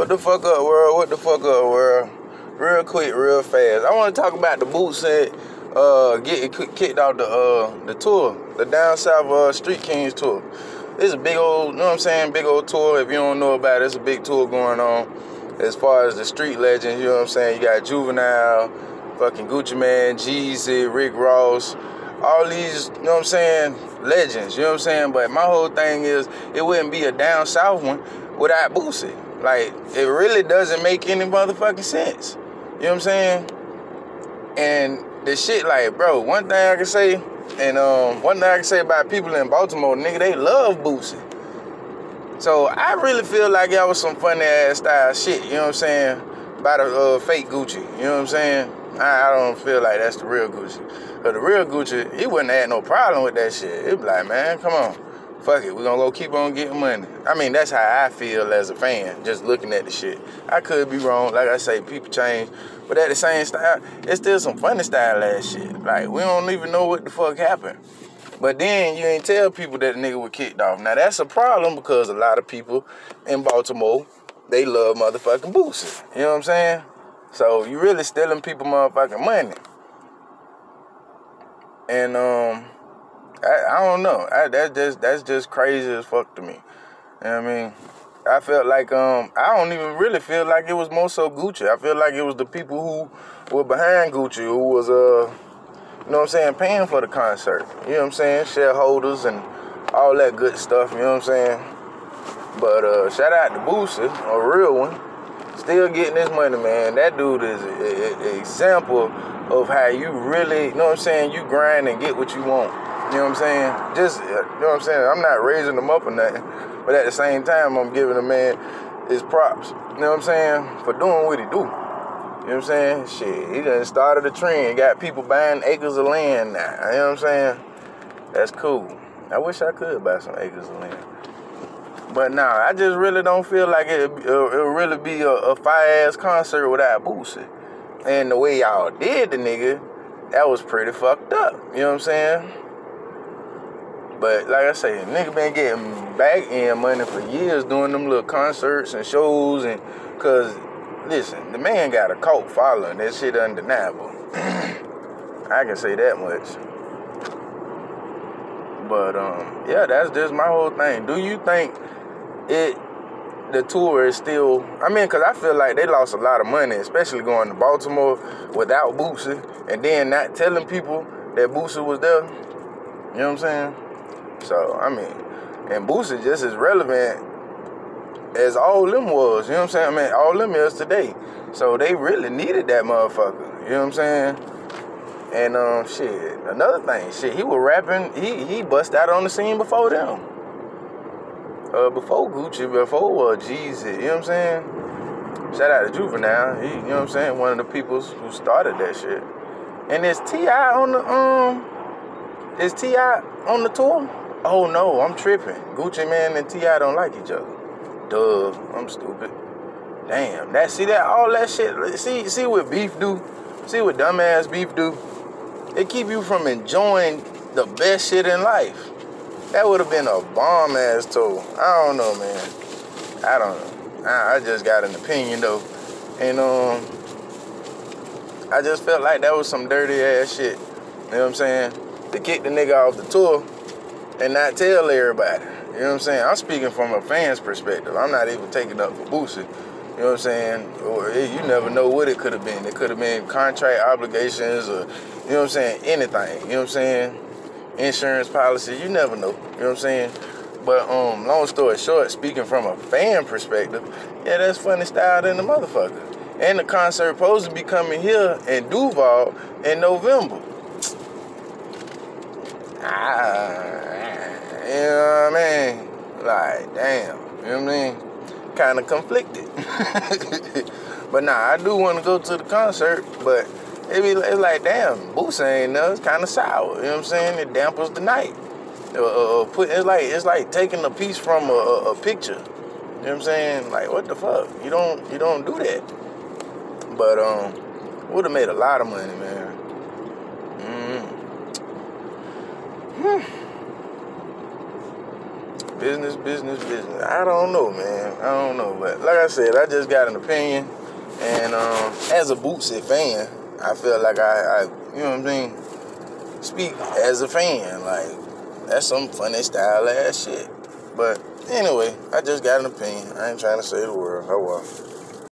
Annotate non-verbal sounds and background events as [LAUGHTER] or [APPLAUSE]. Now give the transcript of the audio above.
What the fuck up, world? What the fuck up, world? Real quick, real fast. I want to talk about the boots that uh, getting kicked off the uh, the tour, the down south uh, Street Kings tour. It's a big old, you know what I'm saying? Big old tour. If you don't know about it, it's a big tour going on. As far as the street legends, you know what I'm saying? You got Juvenile, fucking Gucci Mane, Jeezy, Rick Ross, all these, you know what I'm saying? Legends, you know what I'm saying? But my whole thing is, it wouldn't be a down south one without Boosie. Like, it really doesn't make any motherfucking sense. You know what I'm saying? And the shit, like, bro, one thing I can say, and um, one thing I can say about people in Baltimore, nigga, they love Boosie. So I really feel like y'all was some funny ass style shit, you know what I'm saying? By the uh, fake Gucci, you know what I'm saying? I, I don't feel like that's the real Gucci. But the real Gucci, he wouldn't have no problem with that shit. He'd be like, man, come on. Fuck it, we're gonna go keep on getting money. I mean, that's how I feel as a fan, just looking at the shit. I could be wrong, like I say, people change. But at the same style, it's still some funny style ass shit. Like, we don't even know what the fuck happened. But then you ain't tell people that the nigga was kicked off. Now that's a problem because a lot of people in Baltimore, they love motherfucking Boosie. You know what I'm saying? So you really stealing people motherfucking money. And um I, I don't know. I, that's just that's just crazy as fuck to me. You know what I mean? I felt like um I don't even really feel like it was more so Gucci. I feel like it was the people who were behind Gucci who was uh you know what I'm saying, paying for the concert. You know what I'm saying? Shareholders and all that good stuff, you know what I'm saying? But uh shout out to Boosie, a real one. Still getting his money, man. That dude is an example of how you really, you know what I'm saying, you grind and get what you want. You know what I'm saying? Just, you know what I'm saying? I'm not raising them up or nothing. But at the same time, I'm giving a man his props. You know what I'm saying? For doing what he do. You know what I'm saying? Shit, he done started a trend. Got people buying acres of land now. You know what I'm saying? That's cool. I wish I could buy some acres of land. But nah, I just really don't feel like it, it'll really be a, a fire ass concert without Boosie. And the way y'all did the nigga, that was pretty fucked up. You know what I'm saying? But like I say, nigga been getting back end money for years doing them little concerts and shows and cause listen, the man got a cult following. That shit undeniable. [CLEARS THROAT] I can say that much. But um, yeah, that's just my whole thing. Do you think it the tour is still I mean, cause I feel like they lost a lot of money, especially going to Baltimore without Boosie and then not telling people that Boosie was there. You know what I'm saying? So, I mean, and Boosie just as relevant as all them was. You know what I'm saying? I mean, all them is today. So they really needed that motherfucker. You know what I'm saying? And um, shit. Another thing, shit. He was rapping. He he bust out on the scene before them. Uh, before Gucci, before uh, Jeezy. You know what I'm saying? Shout out to Juvenile. He, you know what I'm saying? One of the people who started that shit. And is T.I. on the um? Is T.I. on the tour? Oh no, I'm tripping. Gucci Mane and T.I. don't like each other. Duh, I'm stupid. Damn, that see that all that shit. See, see what beef do. See what dumbass beef do. It keep you from enjoying the best shit in life. That would have been a bomb ass tour. I don't know, man. I don't know. I, I just got an opinion though, and um, I just felt like that was some dirty ass shit. You know what I'm saying? To kick the nigga off the tour and not tell everybody. You know what I'm saying? I'm speaking from a fan's perspective. I'm not even taking up for Boosie. You know what I'm saying? Or you never know what it could have been. It could have been contract obligations or, you know what I'm saying, anything. You know what I'm saying? Insurance policy. You never know. You know what I'm saying? But um, long story short, speaking from a fan perspective, yeah, that's funny style than the motherfucker. And the concert supposed to be coming here in Duval in November. Ah, you know what I mean? Like, damn, you know what I mean? Kind of conflicted. [LAUGHS] but nah, I do want to go to the concert, but it be, it's like, damn, Boosie ain't there. It's kind of sour. You know what I'm saying? It dampens the night. Uh, uh, put it's like it's like taking a piece from a, a picture. You know what I'm saying? Like, what the fuck? You don't you don't do that. But um, would have made a lot of money, man. [SIGHS] Business, business, business. I don't know, man. I don't know. But like I said, I just got an opinion. And um, as a Boosie fan, I feel like I, I, you know what I'm saying, speak as a fan. Like, that's some funny style ass shit. But anyway, I just got an opinion. I ain't trying to say the world. Oh well.